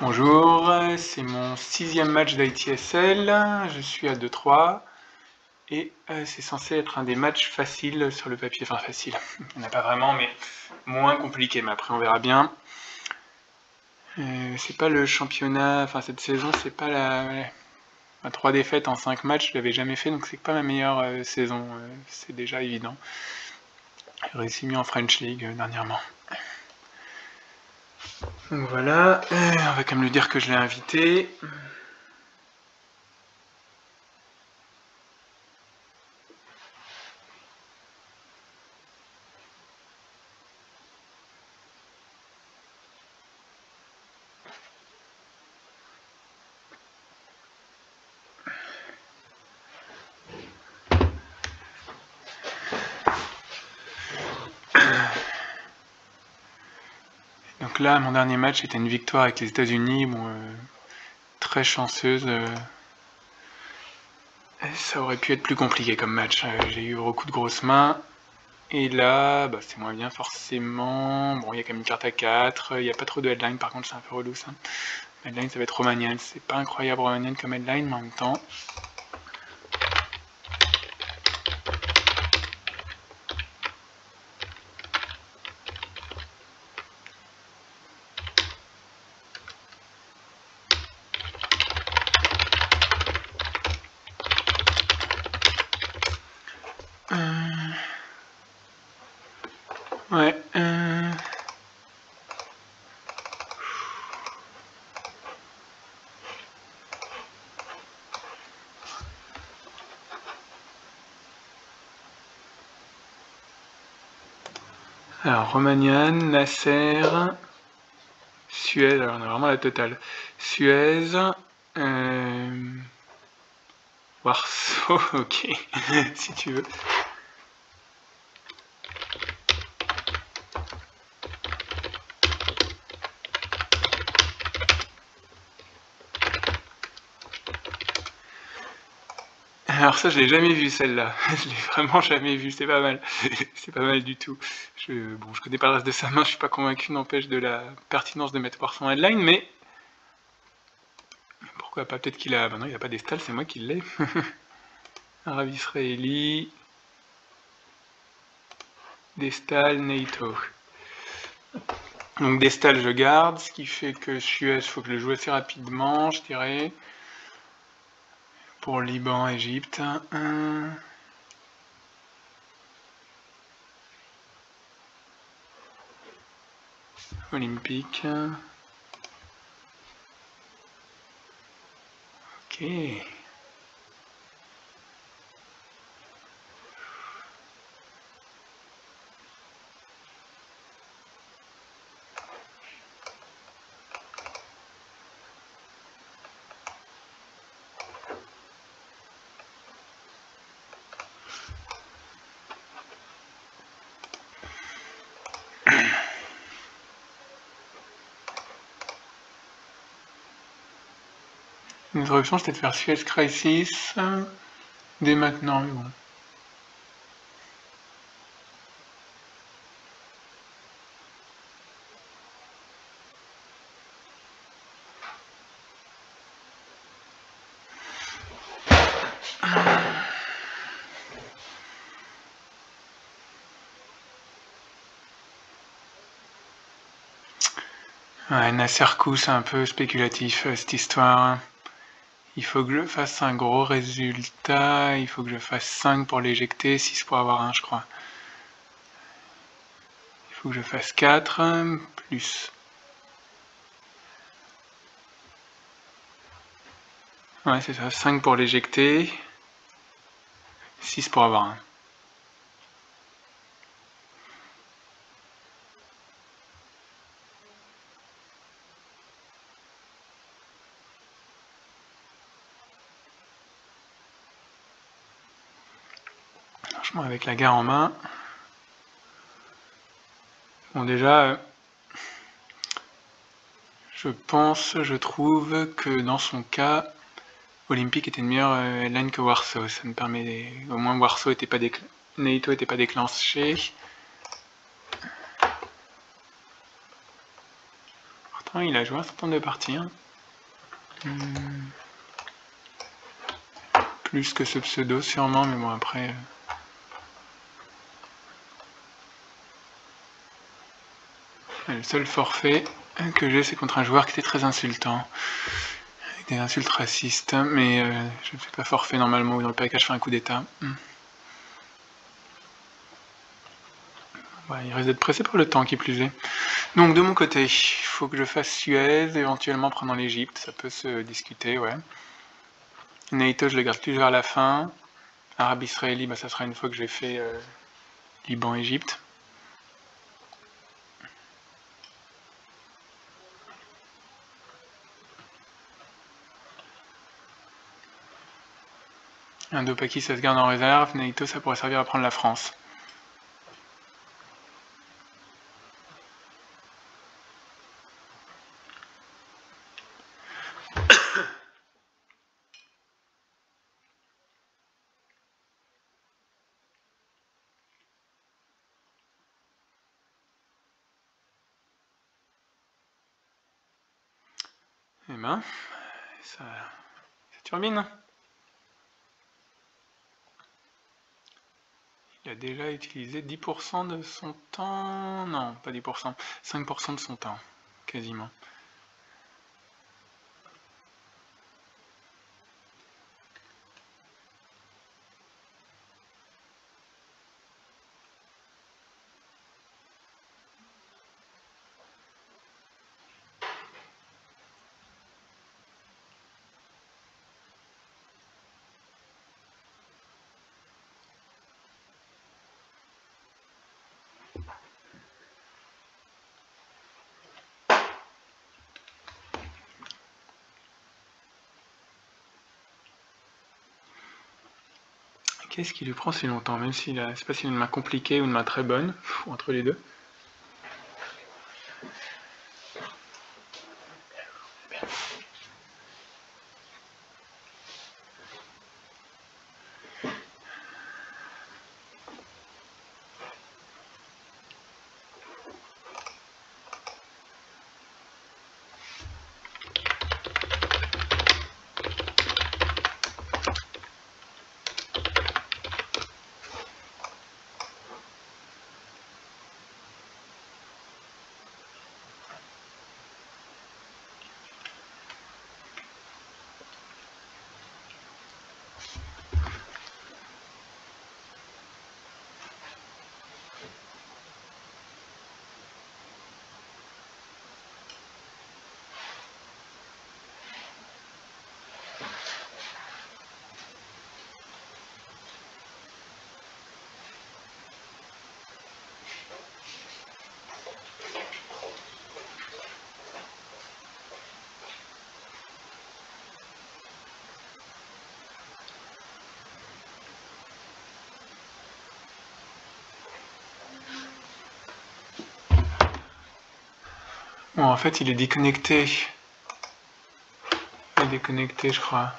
Bonjour, c'est mon sixième match d'ITSL, je suis à 2-3 et euh, c'est censé être un des matchs faciles sur le papier, enfin facile, il n'y en a pas vraiment mais moins compliqué, mais après on verra bien. Euh, c'est pas le championnat, enfin cette saison c'est pas la... 3 défaites en 5 matchs, je l'avais jamais fait donc c'est pas ma meilleure euh, saison, c'est déjà évident. J'ai réussi mieux en French League dernièrement. Donc voilà, euh, on va quand même lui dire que je l'ai invité. Donc mon dernier match était une victoire avec les États-Unis, bon, euh, très chanceuse. Euh, ça aurait pu être plus compliqué comme match. Euh, j'ai eu beaucoup de grosses mains. Et là, bah, c'est moins bien forcément. Bon, il y a quand même une carte à 4. Il n'y a pas trop de headline, par contre, c'est un peu relou ça. Headline, ça va être Romanian. C'est pas incroyable Romanian comme headline, mais en même temps, Ouais. Euh... Alors, Romanian, Nasser, Suez, alors on a vraiment la totale. Suez, euh... Warsaw, ok, si tu veux. Alors ça, je l'ai jamais vu celle-là. Je l'ai vraiment jamais vu. C'est pas mal. C'est pas mal du tout. Je, bon, je connais pas le reste de sa main. Je suis pas convaincu, n'empêche, de la pertinence de mettre par son headline, mais pourquoi pas Peut-être qu'il a. Ben non, il a pas d'estal. C'est moi qui l'ai. Arabe israéli. Destal, NATO. Donc Destal, je garde, ce qui fait que Suez, il faut que je le joue assez rapidement, je dirais pour Liban, Égypte. Olympique. Ok. Option, c'était de faire Suez Crisis dès maintenant, mais bon. C'est un peu spéculatif euh, cette histoire. Il faut que je fasse un gros résultat. Il faut que je fasse 5 pour l'éjecter, 6 pour avoir 1, je crois. Il faut que je fasse 4, plus. Ouais, c'est ça. 5 pour l'éjecter. 6 pour avoir 1. Avec la guerre en main. Bon déjà, euh, je pense, je trouve que dans son cas, Olympique était une meilleure euh, line que Warsaw. Ça me permet, au moins Warsaw était pas n'était pas déclenché. Pourtant, il a joué un certain nombre de parties. Hein. Hmm. Plus que ce pseudo, sûrement, mais bon, après... Le seul forfait que j'ai, c'est contre un joueur qui était très insultant. Avec des insultes racistes, mais euh, je ne fais pas forfait normalement, ou dans le package, je fais un coup d'état. Hmm. il risque d'être pressé par le temps qui plus est. Donc de mon côté, il faut que je fasse Suez, éventuellement prenant l'Egypte, ça peut se discuter, ouais. NATO, je le garde plus vers la fin. Arabie israéli, bah, ça sera une fois que j'ai fait euh, Liban-Égypte. Indo-Paki, ça se garde en réserve. NATO, ça pourrait servir à prendre la France. Eh ben, ça, ça turbine. Il a déjà utilisé 10% de son temps? Non, pas 10%. 5% de son temps, quasiment. Qu'est-ce qui lui prend si longtemps Même si c'est pas une main compliquée ou une main très bonne, entre les deux? Bon, en fait, il est déconnecté. Il est déconnecté, je crois.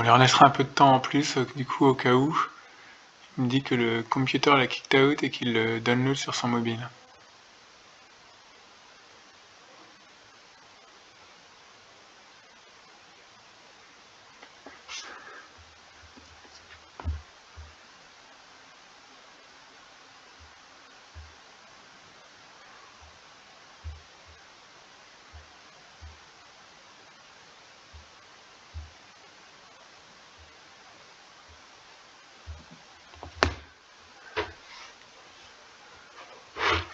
On leur laissera un peu de temps en plus, euh, du coup, au cas où. Il me dit que le computer l'a kicked out et qu'il le download sur son mobile.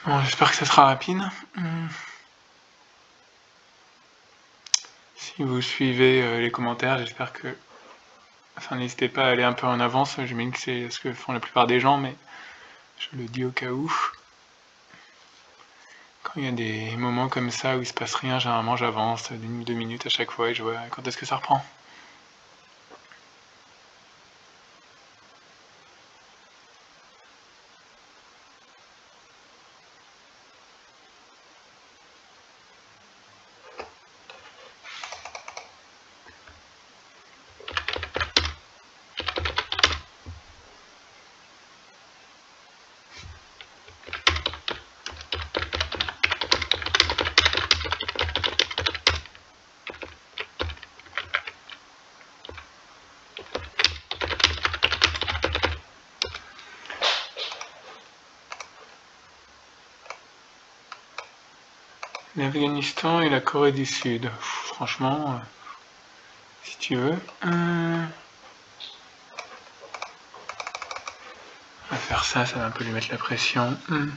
Bon, j'espère que ça sera rapide. Hmm. Si vous suivez euh, les commentaires, j'espère que... Enfin, n'hésitez pas à aller un peu en avance, j'imagine que c'est ce que font la plupart des gens, mais je le dis au cas où. Quand il y a des moments comme ça où il se passe rien, généralement j'avance d'une ou deux minutes à chaque fois et je vois quand est-ce que ça reprend. Et la Corée du Sud. Franchement, euh, si tu veux. Euh, on va faire ça, ça va un peu lui mettre la pression. Hmm.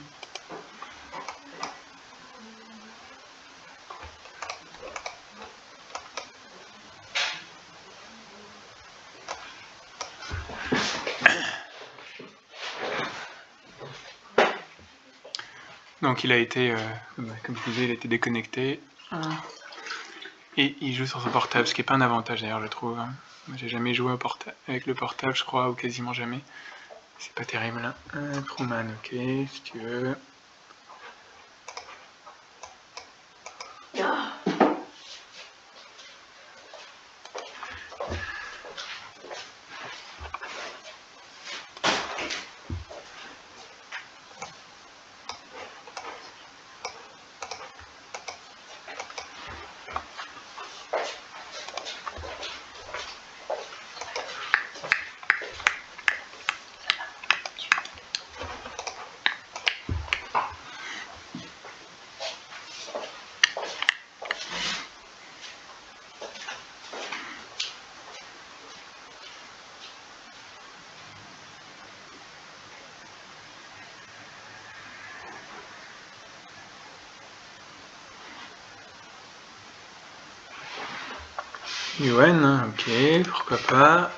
Donc il a été, euh, comme je disais, il a été déconnecté. Et il joue sur son portable, ce qui n'est pas un avantage d'ailleurs, je trouve. Hein. J'ai jamais joué avec le portable, je crois, ou quasiment jamais. C'est pas terrible. Hein. Euh, Truman, ok, si tu veux. Yuan, ok, pourquoi pas.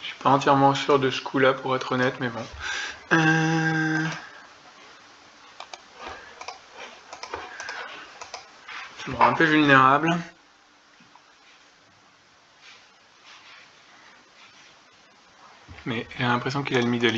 Je suis pas entièrement sûr de ce coup-là, pour être honnête, mais bon. Euh... me rend un peu vulnérable. Mais j'ai l'impression qu'il a le middle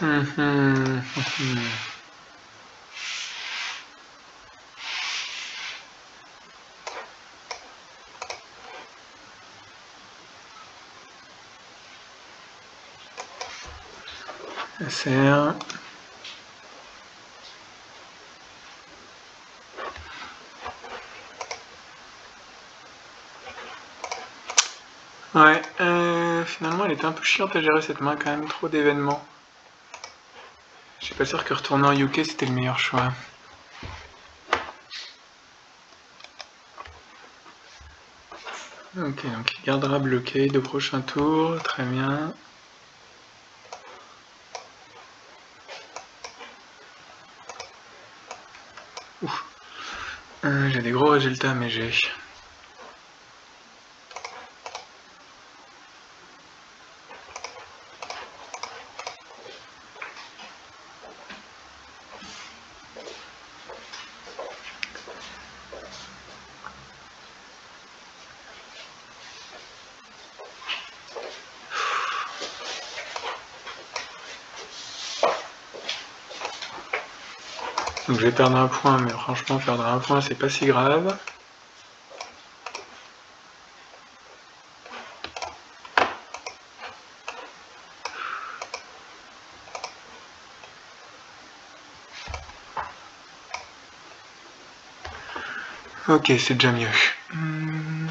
Mhm. SR. Ouais, euh, finalement elle était un peu chiante à gérer cette main quand même, trop d'événements. Je suis pas sûr que retourner en UK c'était le meilleur choix. Ok, donc il gardera bloqué de prochains tours, très bien. Euh, j'ai des gros résultats mais j'ai... Je vais perdre un point, mais franchement perdre un point c'est pas si grave. Ok, c'est déjà mieux. Hmm.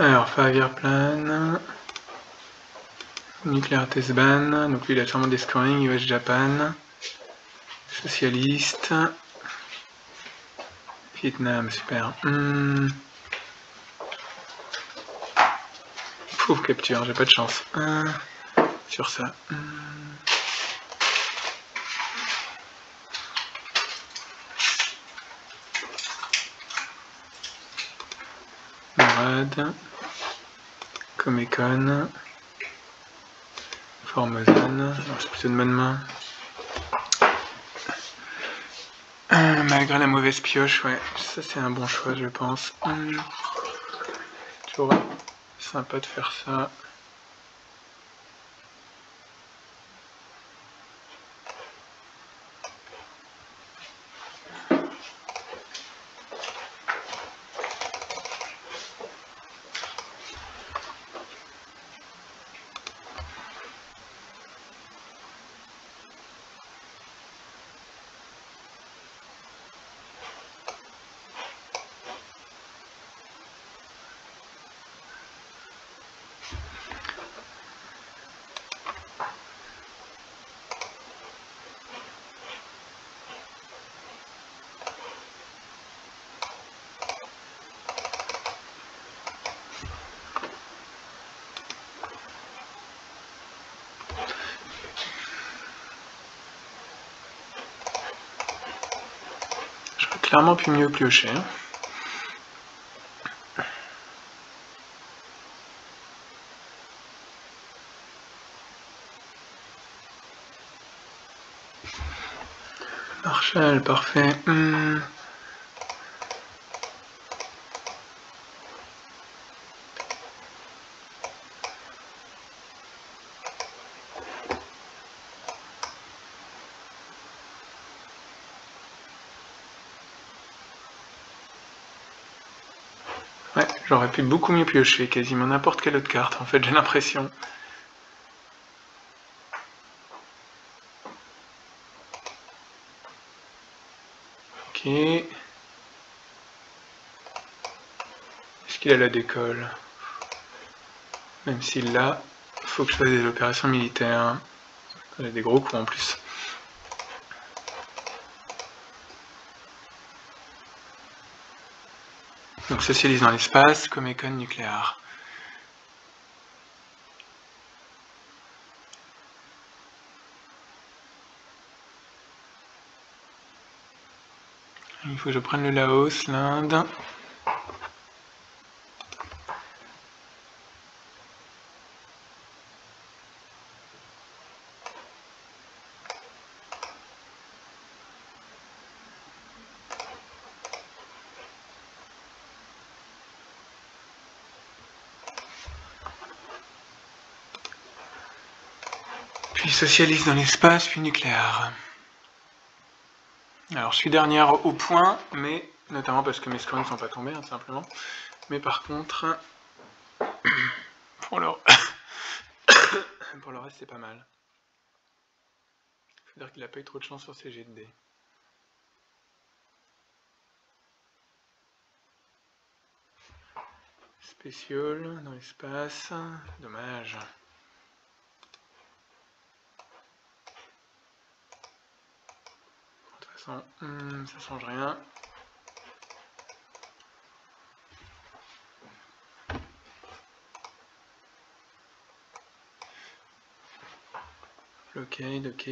Alors, Five Plan. Nuclear Test Ban. Donc lui, il a sûrement des scoring. US Japan. Socialiste. Vietnam, super. Hmm. Pauvre capture, j'ai pas de chance. sur ça. Hmm. Comecon. Formosan. C'est plutôt de bonne main. Euh, malgré la mauvaise pioche, ouais, ça c'est un bon choix, je pense. Hum. Toujours sympa de faire ça. Clairement pu mieux piocher. Marshall, parfait. Hmm. J'aurais pu beaucoup mieux piocher, quasiment n'importe quelle autre carte, en fait, j'ai l'impression. Ok. Est-ce qu'il a la décolle? Même s'il l'a, faut que je fasse des opérations militaires. Il a des gros coups en plus. Donc socialise dans l'espace comme nucléaire. Il faut que je prenne le Laos, l'Inde. Socialiste dans l'espace, puis nucléaire. Alors je suis dernière au point, mais notamment parce que mes scores ne sont pas tombés, hein, simplement. Mais par contre, pour le, reste, c'est pas mal. Faut dire qu'il a pas eu trop de chance sur ses dés. Spécial dans l'espace, dommage. Ça, hmm, ça change rien. Ok, ok.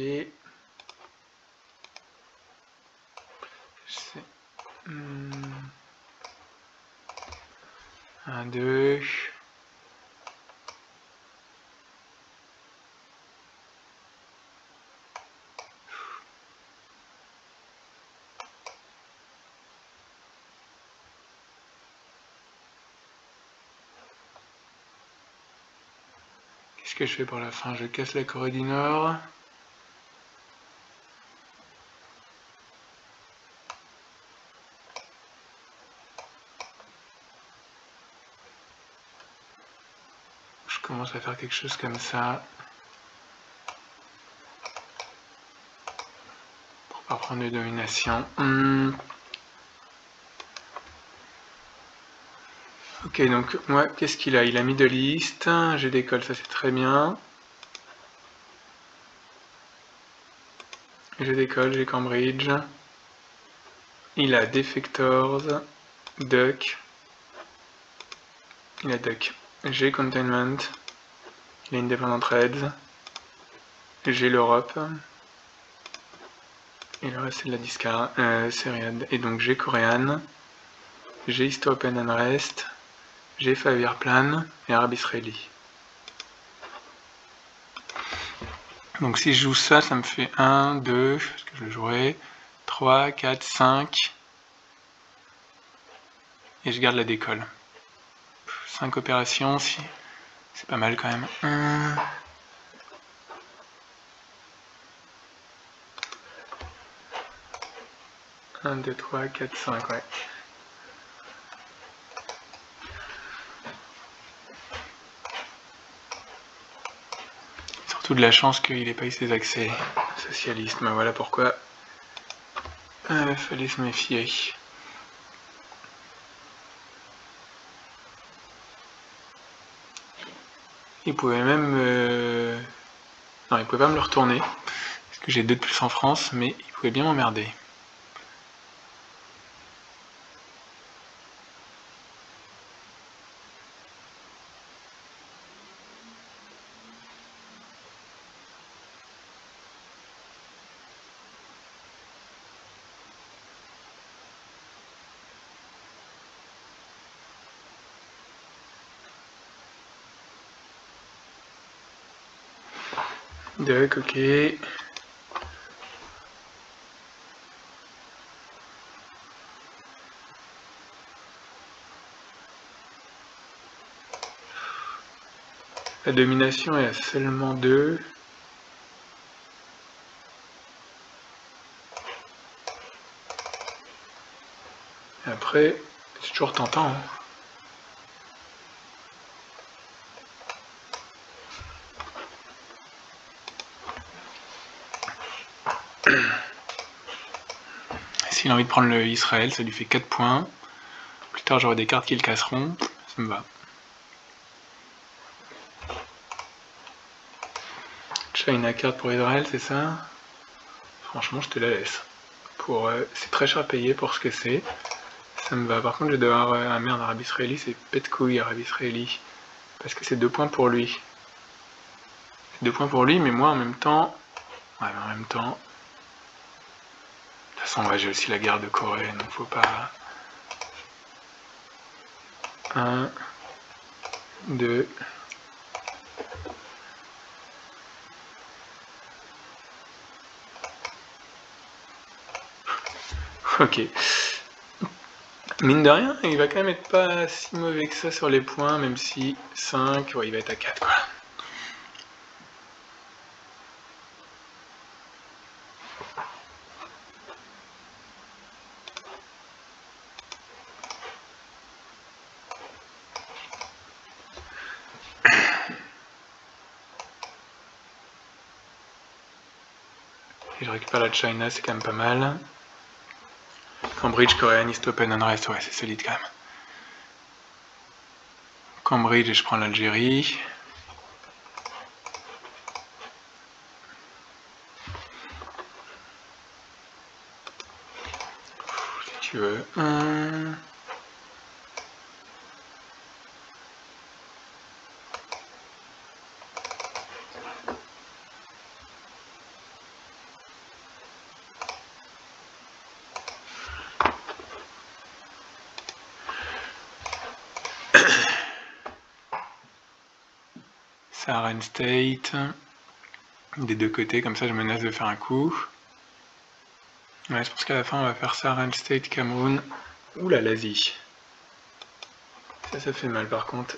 Hmm. Un, deux... que je fais pour la fin Je casse la Corée du Nord. Je commence à faire quelque chose comme ça. Pour pas prendre de domination. Hmm. Donc moi, qu'est-ce qu'il a? Il a mis de liste, j'ai décolle, ça c'est très bien. J'ai décolle, j'ai Cambridge. Il a Defectors, Duck. Il a Duck. J'ai Containment. Il a Independent Reds. J'ai l'Europe. Et le reste c'est de la discard, euh, Et donc j'ai Coréenne. J'ai East Open and Rest. J'ai Favir Plan et Arab Israeli. Donc si je joue ça, ça me fait 1, 2, est-ce que je le jouerai 3, 4, 5. Et je garde la décolle. 5 opérations, si c'est pas mal quand même. 1. 1, 2, 3, 4, 5, ouais. De la chance qu'il n'ait pas eu ses accès socialistes. Mais voilà pourquoi il euh, fallait se méfier. Il pouvait même... Euh, non, il pouvait pas me le retourner, parce que j'ai deux de plus en France, mais il pouvait bien m'emmerder. Ok. La domination est à seulement 2. Après, c'est toujours tentant. Hein. S'il a envie de prendre le Israël, ça lui fait 4 points. Plus tard, j'aurai des cartes qui le casseront. Ça me va. China carte pour Israël, c'est ça? Franchement, je te la laisse. Euh, c'est très cher payé pour ce que c'est. Ça me va. Par contre, je vais devoir... Euh, ah merde, Arabe Israéli, c'est pète couille, Arabe Israéli. Parce que c'est 2 points pour lui. C'est 2 points pour lui, mais moi, en même temps... Ouais, mais en même temps façon, j'ai aussi la guerre de Corée, donc faut pas... 1, 2... Ok. Mine de rien, il va quand même être pas si mauvais que ça sur les points, même si 5, ouais, il va être à 4 quoi. Récupère la China, c'est quand même pas mal. Cambridge, Korean, East Open, Unrest, ouais, c'est solide quand même. Cambridge et je prends l'Algérie. Si tu veux. Saran State. Des deux côtés, comme ça je menace de faire un coup. Ouais, je pense qu'à la fin on va faire Saran State, Cameroun. Oula, l'Asie. Ça, ça fait mal par contre.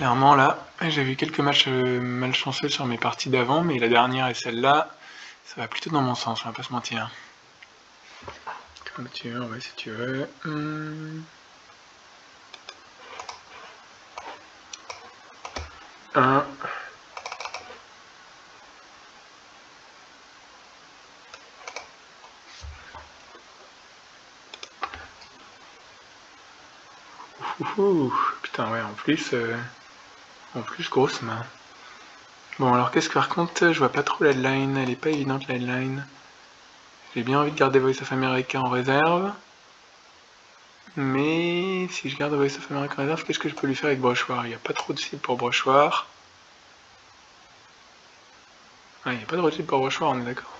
Clairement, là, j'ai vu quelques matchs euh, malchanceux sur mes parties d'avant, mais la dernière et celle-là, ça va plutôt dans mon sens, on va pas se mentir. Comme tu veux, si tu veux. Hmm. Un. Putain, ouais, en plus. Euh en plus, grosse main. Bon, alors qu'est-ce que par contre, je vois pas trop la line, elle est pas évidente la line. J'ai bien envie de garder Voice of America en réserve. Mais si je garde Voice of America en réserve, qu'est-ce que je peux lui faire avec Brochoir Il n'y a pas trop de cible pour Brochoir. Ah, il n'y a pas de cible pour Brochoir, on est d'accord.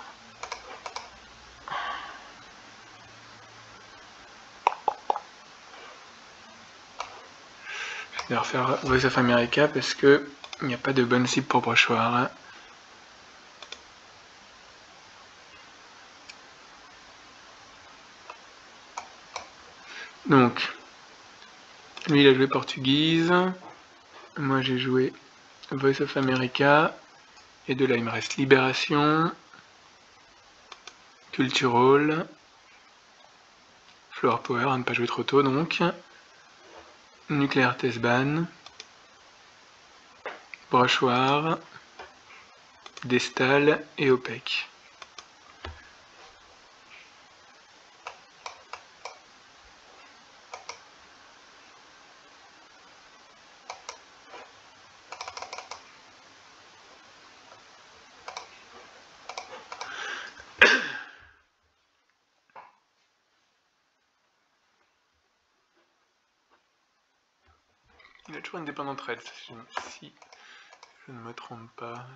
Vais refaire Voice of America parce que il n'y a pas de bonne cible pour Brochoir. Donc, lui il a joué portugaise, moi j'ai joué Voice of America, et de là il me reste Libération, Cultural, Flower Power, à ne pas jouer trop tôt donc, Nucléaire Test Ban, Brochoir, Destal et OPEC. Une dépendante raid, si je ne me trompe pas.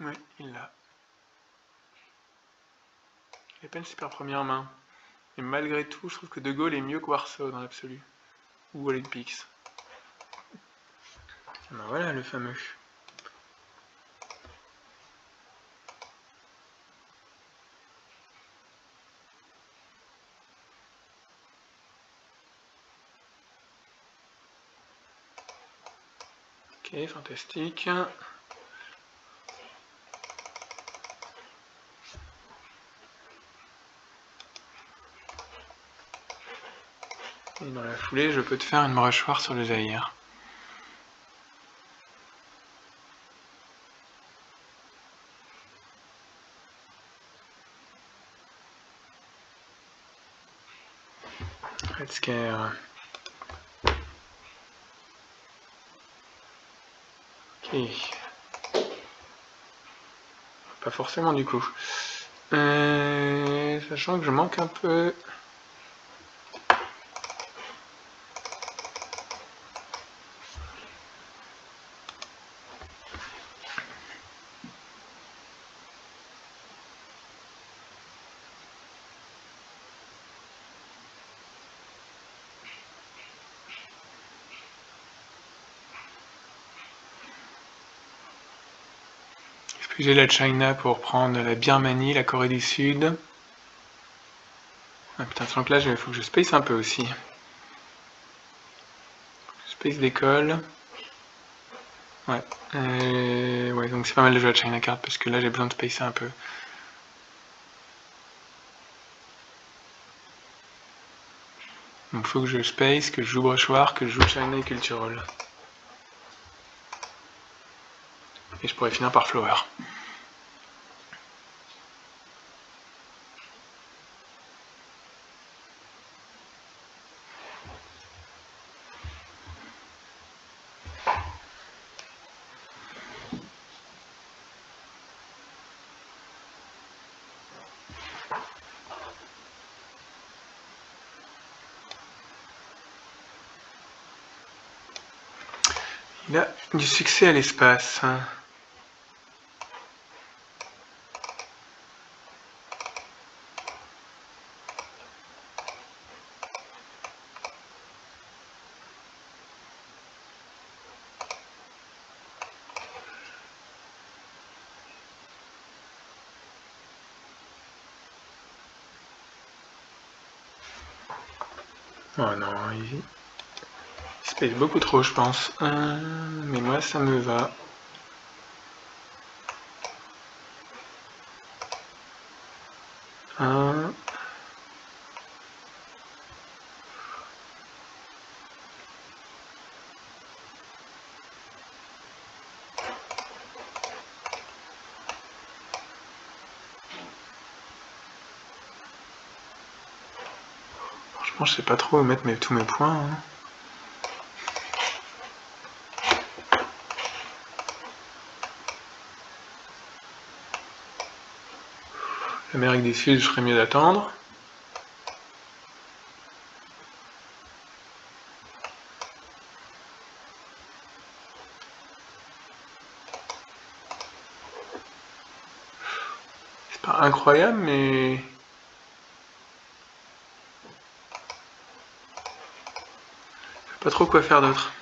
Oui, il l'a. Pas une super première main. Et malgré tout, je trouve que De Gaulle est mieux que Warsaw dans l'absolu. Ou Olympics. Ben voilà le fameux. Fantastique. Dans la foulée, je peux te faire une mâchoire sur le Zahir. Red Pas forcément du coup. Euh, sachant que je manque un peu... Excusez la China pour prendre la Birmanie, la Corée du Sud. Ah putain, donc là, il faut que je space un peu aussi. Space d'école. Ouais. Euh, ouais, donc c'est pas mal de jouer à China Card parce que là j'ai besoin de spacer un peu. Donc il faut que je space, que je joue Brochoir, que je joue China et Cultural. Et je pourrais finir par Flower. Il a du succès à l'espace. Oh non, il, beaucoup trop, je pense. Euh, mais moi, ça me va. Franchement, je sais pas trop où mettre tous mes points. Hein. Amérique du Sud, je ferais mieux d'attendre. C'est pas incroyable, mais... Pas trop quoi faire d'autre.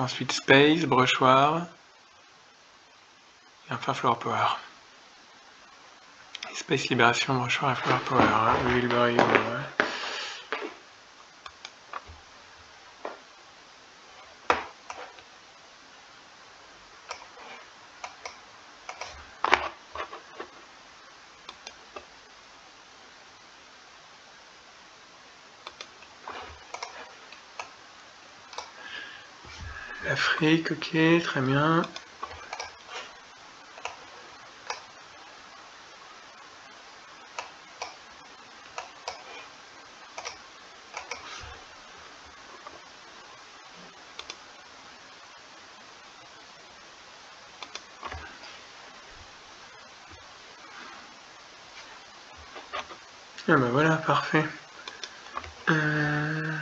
Ensuite Space, Brushoir. Et enfin Flower Power. Space Libération, Brushoir et Flower Power. Hein. Ok, très bien. Ah ben voilà, parfait. Euh...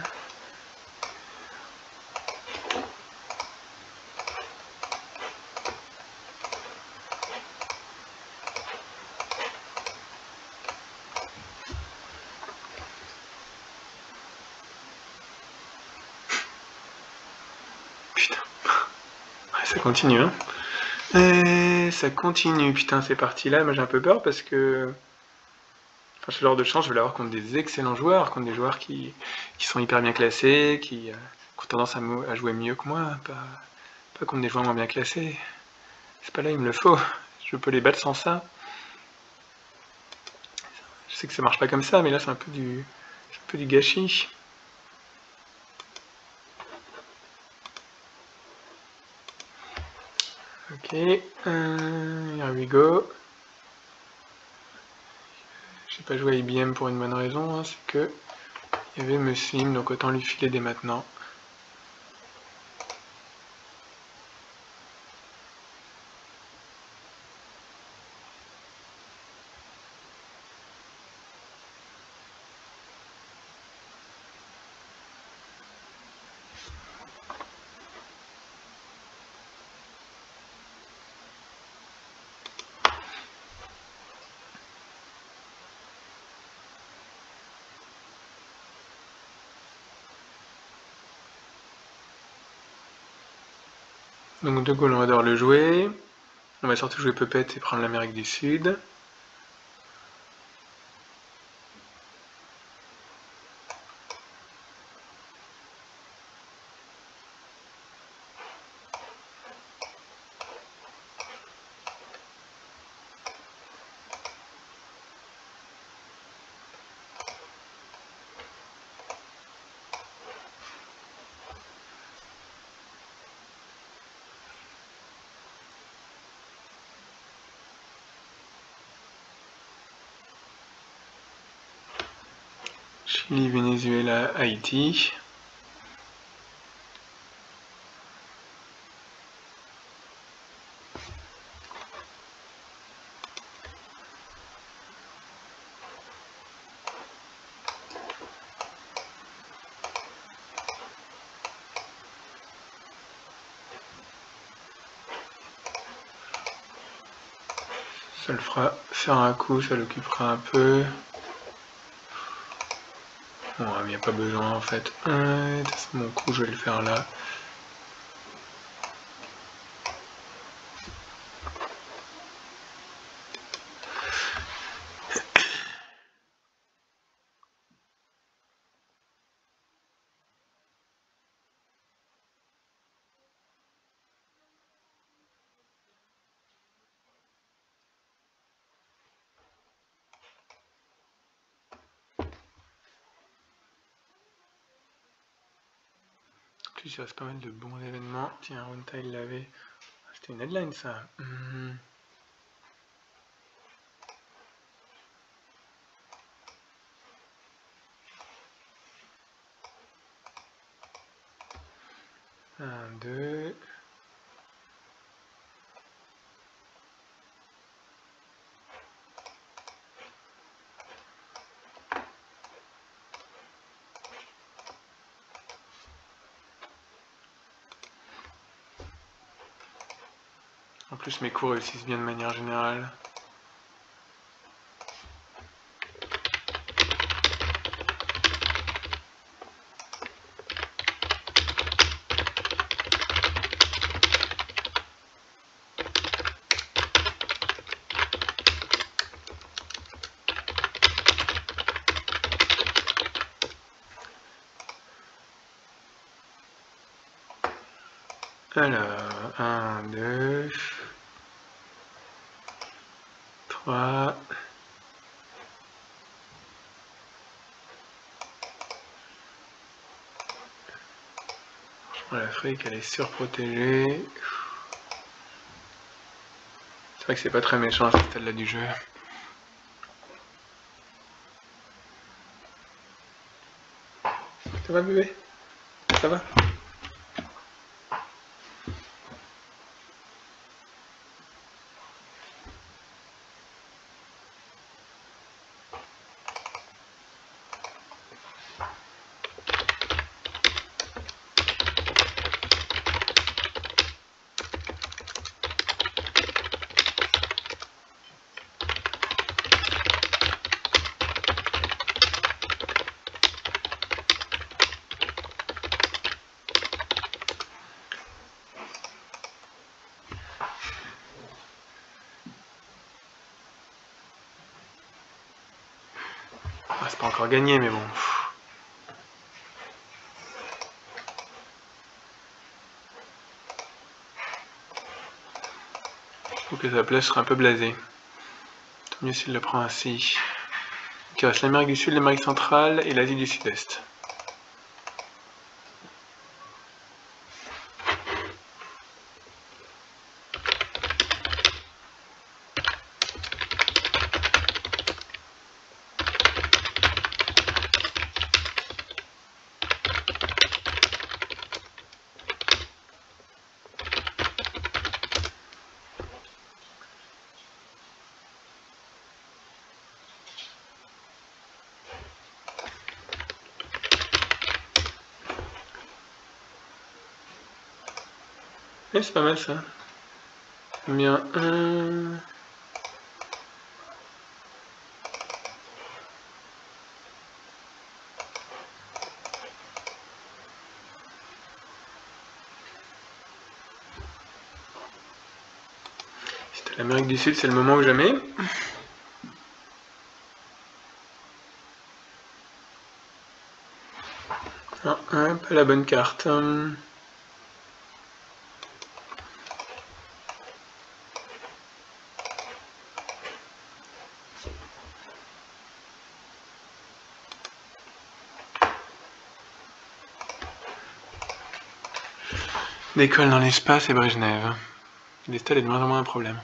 Putain. Ouais, ça continue, hein. Et ça continue, putain, c'est parti là. Moi j'ai un peu peur parce que. Enfin, ce genre de chance, je vais l'avoir contre des excellents joueurs, contre des joueurs qui, qui sont hyper bien classés, qui, euh, ont tendance à, jouer mieux que moi, pas, pas contre des joueurs moins bien classés. C'est pas là, il me le faut. Je peux les battre sans ça. Je sais que ça marche pas comme ça, mais là c'est un peu du, un peu du gâchis. Ok, euh, here we go. J'ai pas joué à IBM pour une bonne raison, hein, c'est que il y avait Muslim, donc autant lui filer dès maintenant. Donc De Gaulle, on devoir le jouer. On va surtout jouer Puppet et prendre l'Amérique du Sud. Chili, Venezuela, Haïti. Ça le fera faire un coup, ça l'occupera un peu. Bon, il n'y a pas besoin en fait. Mon coup, je vais le faire là. Il reste pas mal de bons événements. Tiens, Runtile l'avait. C'était une headline ça. Mmh. Un, deux. Plus mes coups réussissent bien de manière générale. Alors, 1, 2, 3, Franchement, l'Afrique, elle est surprotégée. C'est vrai que c'est pas très méchant à ce stade-là du jeu. Ça va, bébé? Ça va c'est pas encore gagné, mais bon. Serait un peu blasée. Tant mieux s'il le prend ainsi. Il reste l'Amérique du Sud, l'Amérique centrale et l'Asie du Sud-Est. C'est pas mal ça. Bien un. L'Amérique du Sud, c'est le moment ou jamais. Ah, pas la bonne carte. L'école dans l'espace et Brejnev. L'estal est de moins en moins un problème.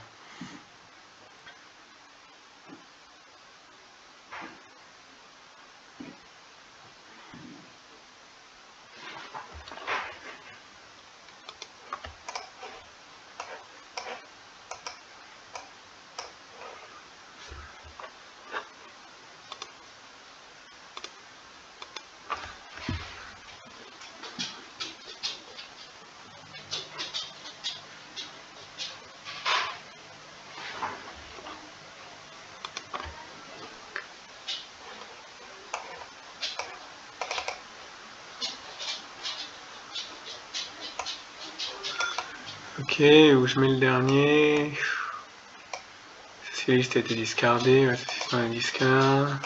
Ok, où je mets le dernier? Socialiste a été discardé, ouais, c'est dans les discards.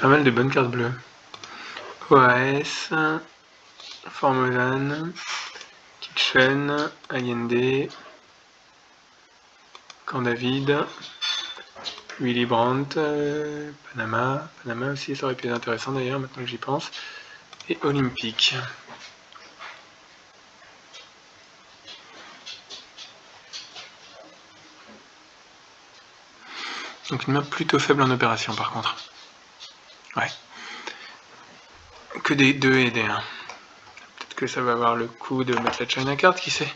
Pas mal de bonnes cartes bleues. OAS, Formosan, Kitchen, Allende, Camp David, Willy Brandt, euh, Panama, Panama aussi ça aurait pu être intéressant d'ailleurs maintenant que j'y pense, et Olympique. Donc une map plutôt faible en opération par contre. Ouais. que des 2 et des 1. Peut-être que ça va avoir le coup de mettre la China card, qui sait.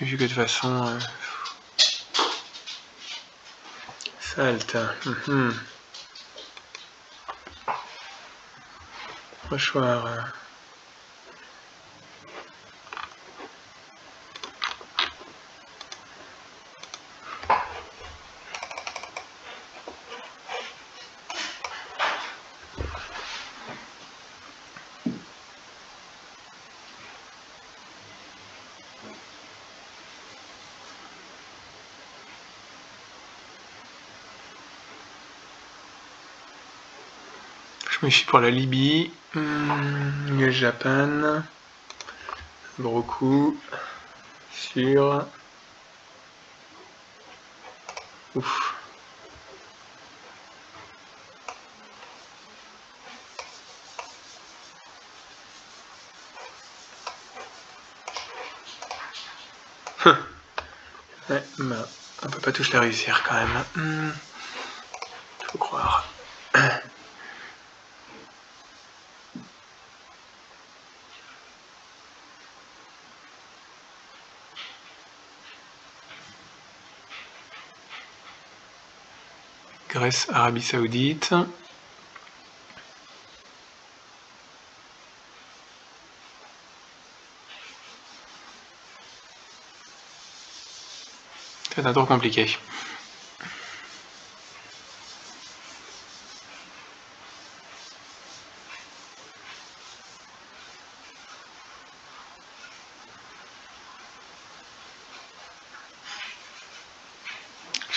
Vu que de toute façon... Euh... Salte. Mm Je me suis pour la Libye, hum, le Japan, gros coup, sur... Ouf. ouais, bah, on peut pas tous les réussir quand même. Hum, faut croire. Arabie Saoudite. C'est un tour compliqué.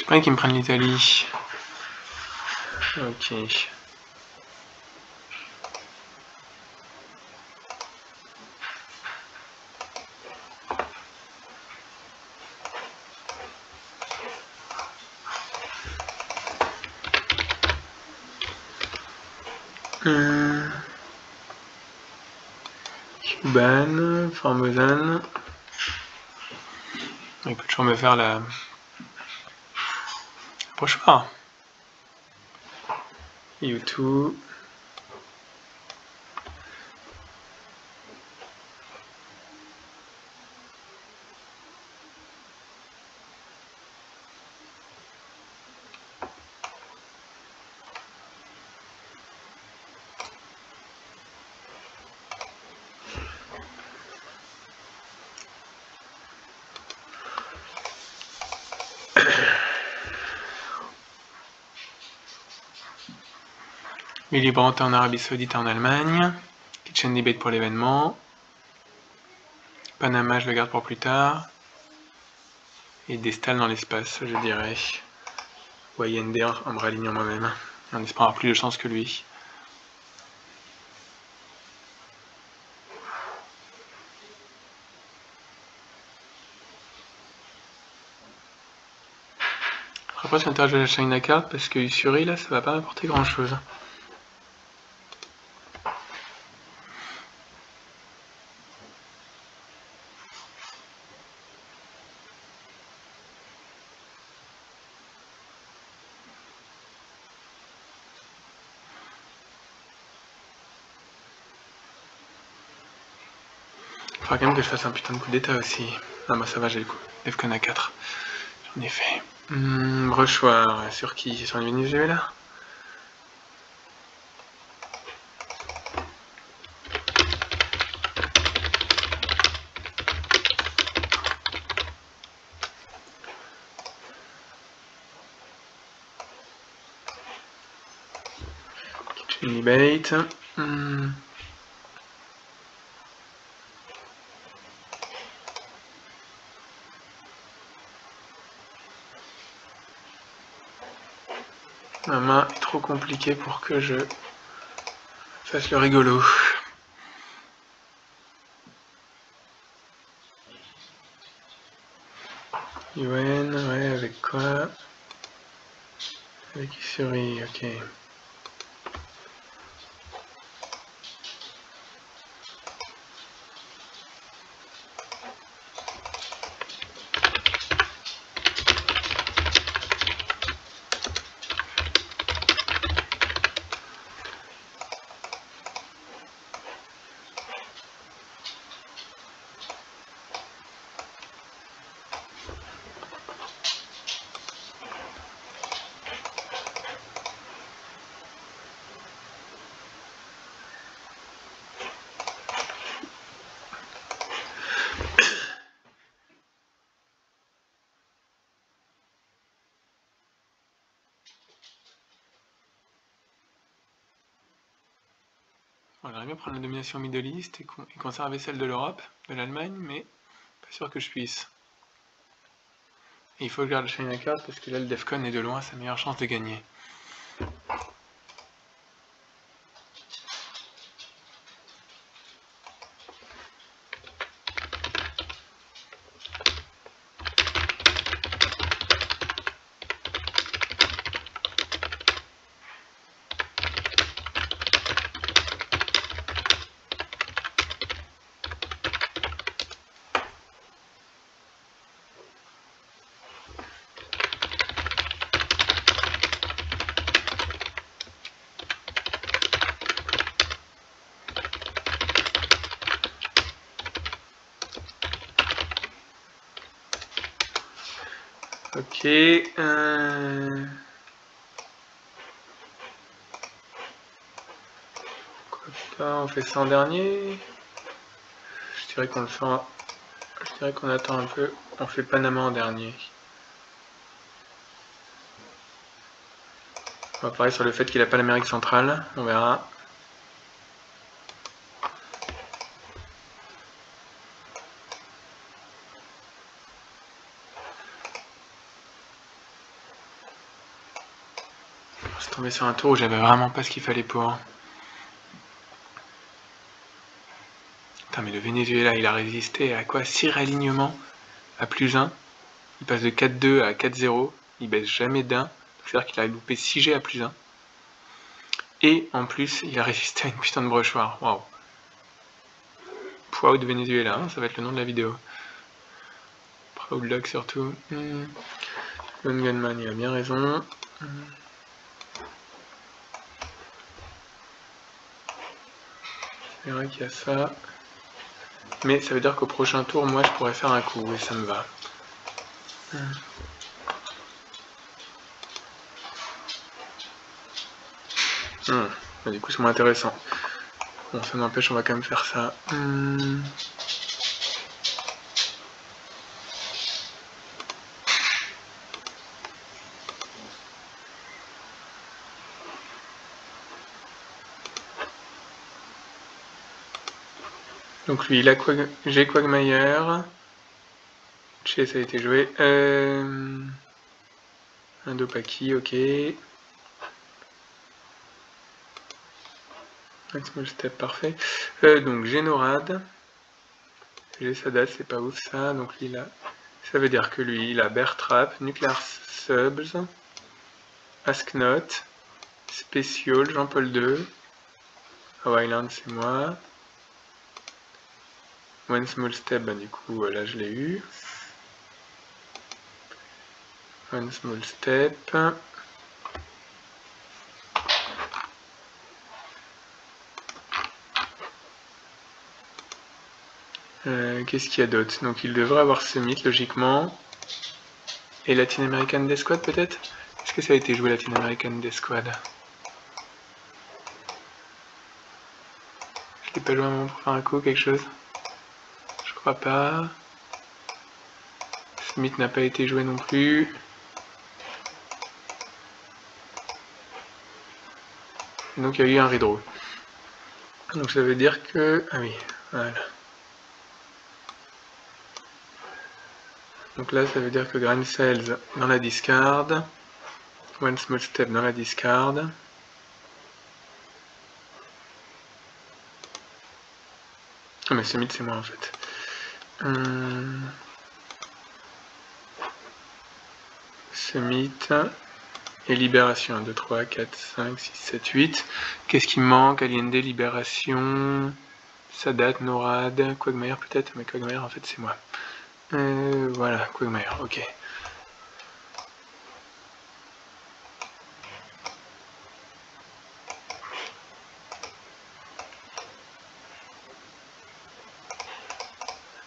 Pas qu'ils me prennent l'Italie. Ok. Cuban, Formosan. Peut toujours me faire la pas. YouTube. Willy Brandt en Arabie Saoudite en Allemagne. Kitchen Debate pour l'événement. Panama, je le garde pour plus tard. Et Destal dans l'espace, je dirais. Allende en me ralignant moi-même. En espérant avoir plus de chance que lui. Après, c'est intéressant de la carte parce que Usuri, là, ça va pas apporter grand chose. Je fasse un putain de coup d'état aussi. Ah bah ça va, j'ai le coup. Defcon à 4. J'en ai fait. Hum, Brochoir, sur qui? Sur le Venezuela Kitchen debate. Hum. Ma main est trop compliquée pour que je fasse le rigolo. UN, ouais, avec quoi? Avec Fury, ok. J'aimerais bien prendre la Middle East et, conserver celle de l'Europe, de l'Allemagne, mais pas sûr que je puisse. il faut que je garde le China Card parce que là le Defcon est de loin sa meilleure chance de gagner. Ok. Euh... on fait ça en dernier. Je dirais qu'on le fait Je dirais qu'on attend un peu. On fait Panama en dernier. On va parler sur le fait qu'il n'a pas l'Amérique centrale. On verra. Sur un tour où j'avais vraiment pas ce qu'il fallait pour. Putain, mais le Venezuela, il a résisté à quoi? 6 réalignements à plus 1. Il passe de 4-2 à 4-0. Il baisse jamais d'un. C'est-à-dire qu'il a loupé 6G à plus 1. Et en plus, il a résisté à une putain de brochoir. Waouh. Proud Venezuela, hein, ça va être le nom de la vidéo. Proud Luck surtout. Hmm. Gunman, il a bien raison. Hmm. C'est vrai qu'il y a ça. Mais ça veut dire qu'au prochain tour, moi, je pourrais faire un coup, et ça me va. Hmm. Bah, du coup, c'est moins intéressant. Bon, ça n'empêche, on va quand même faire ça. Hmm. Donc lui, il a j'ai Quagmire. Chase a été joué. Euh... Un Dopaki, ok. Un small step, parfait. Euh, donc j'ai Norad. J'ai Sadat, c'est pas ouf ça. Donc lui, là, ça veut dire que lui, il a Bear Trap, Nuclear Subs, Asknot, Special, Jean-Paul II. Island, c'est moi. One small step, bah du coup là je l'ai eu. One small step. Euh, qu'est-ce qu'il y a d'autre? Donc il devrait avoir Summit logiquement. Et Latin American Death Squad peut-être? Est-ce que ça a été joué Latin American Death Squad? Je l'ai pas joué un pour faire un coup, quelque chose? Pas. Smith n'a pas été joué non plus. Donc il y a eu un redraw. Donc ça veut dire que... Ah oui, voilà. Donc là ça veut dire que Grand Cells dans la discard. One Small Step dans la discard. Ah mais Smith c'est moi en fait. Hum. Summit et Libération. 1, 2, 3, 4, 5, 6, 7, 8. Qu'est-ce qui manque Allende, Libération, Sadat, Norad, Quagmire peut-être Mais Quagmire en fait c'est moi. Euh, voilà, Quagmire, ok.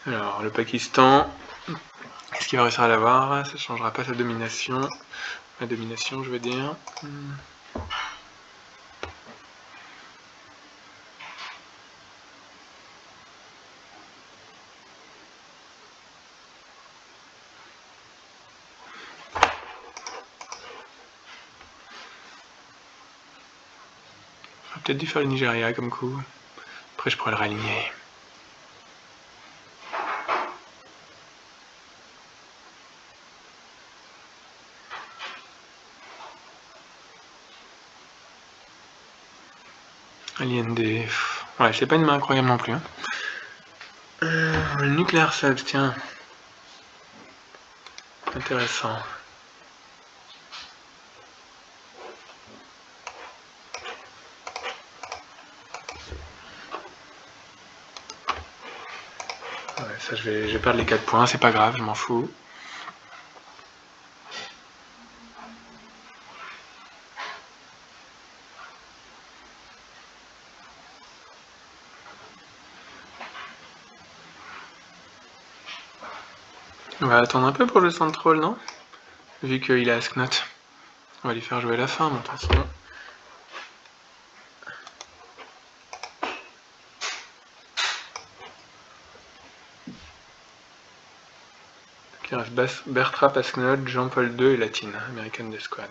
Alors, le Pakistan, est-ce qu'il va réussir à l'avoir? Ça ne changera pas sa domination. La domination, je veux dire. peut-être dû faire le Nigeria comme coup. Après, je pourrais le réaligner. Ouais, c'est pas une main incroyable non plus. Hein. Euh, le nucléaire ça tiens. Intéressant. Ouais, ça je vais, je vais perdre les 4 points, c'est pas grave, je m'en fous. Va attendre un peu pour le troll, non? Vu qu'il a Asknot. On va lui faire jouer la fin, de toute façon. Il reste Bertrap, Asknot, Jean-Paul II et Latine, American Death Squad.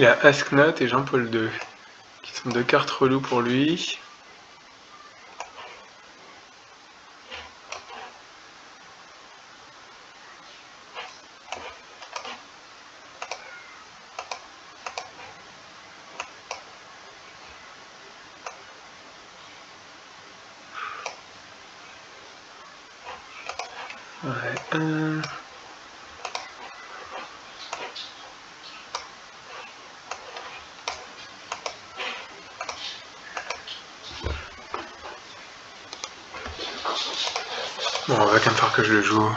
Il a Asknot et Jean-Paul II, qui sont deux cartes reloues pour lui. Ouais, euh... Bon, on va quand même faire que je le joue.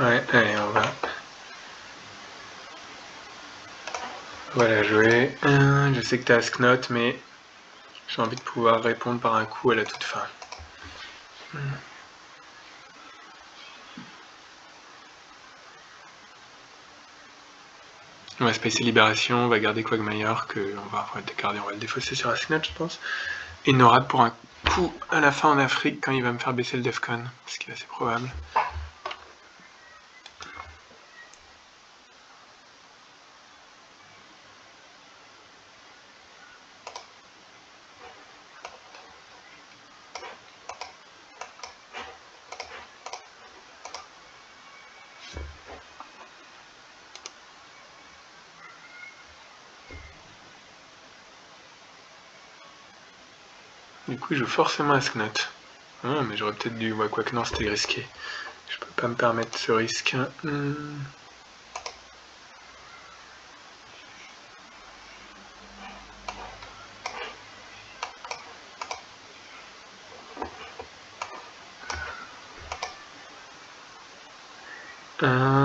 Ouais, allez, on va. Voilà, jouer. Je sais que t'as Asknot, mais j'ai envie de pouvoir répondre par un coup à la toute fin. On va spacer Libération, on va garder Quagmire, que on va, on on va le défausser sur Asknot, je pense. Et Norad pour un coup à la fin en Afrique quand il va me faire baisser le Defcon, ce qui est assez probable. je joue forcément à hum, mais j'aurais peut-être dû... Ouais, quoi que non, c'était risqué. Je peux pas me permettre ce risque. Hum. Euh,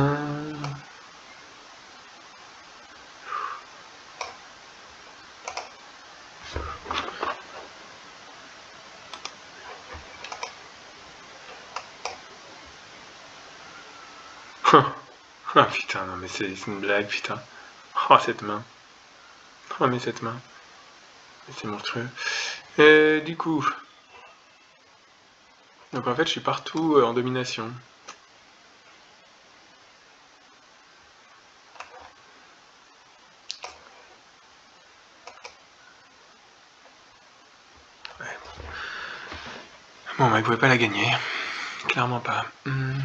Ah putain, non mais c'est une blague, putain. Oh cette main. Oh mais cette main. C'est monstrueux. Et du coup... Donc en fait je suis partout euh, en domination. Bon bah il pouvait pas la gagner. Clairement pas. Hmm.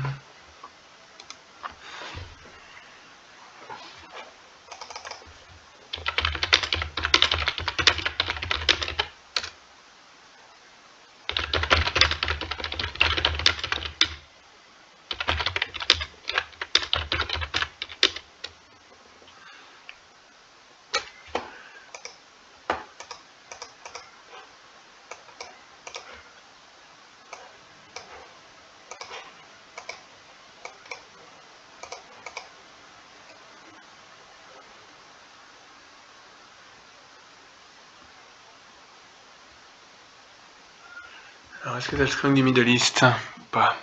Le string du Middle East ou pas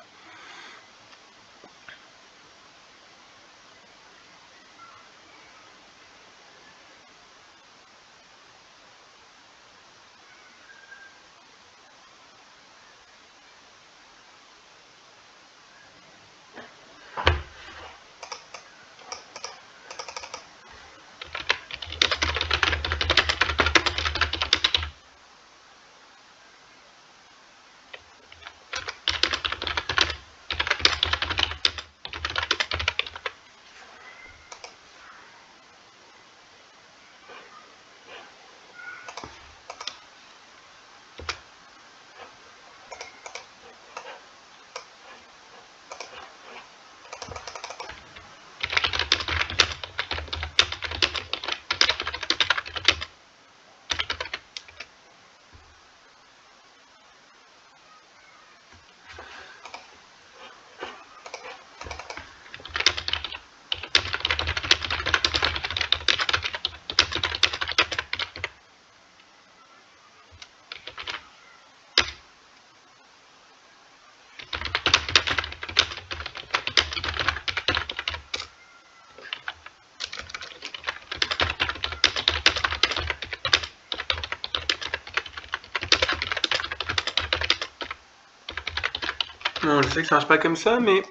Non, je sais que ça marche pas comme ça, mais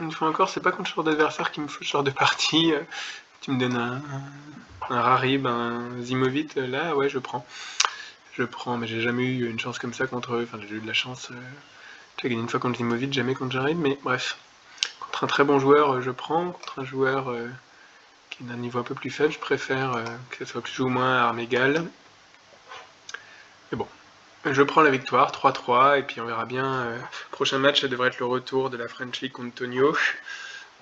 une fois encore, c'est pas contre ce genre d'adversaire qui me faut ce genre de partie. Euh, tu me donnes un, Rarib, un Zimovit, euh, là, ouais, je prends. Je prends, mais j'ai jamais eu une chance comme ça contre eux. Enfin, j'ai eu de la chance. Euh, j'ai gagné une fois contre Zimovit, jamais contre Jarib, mais bref. Contre un très bon joueur, je prends. Contre un joueur qui est d'un niveau un peu plus faible, je préfère que ce soit plus ou moins arme égale. Mais bon, je prends la victoire, 3-3, et puis on verra bien. Euh, prochain match, ça devrait être le retour de la French League contre Tonio.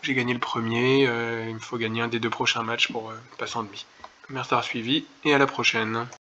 J'ai gagné le premier, euh, il me faut gagner un des deux prochains matchs pour euh, passer en demi. Merci d'avoir suivi, et à la prochaine.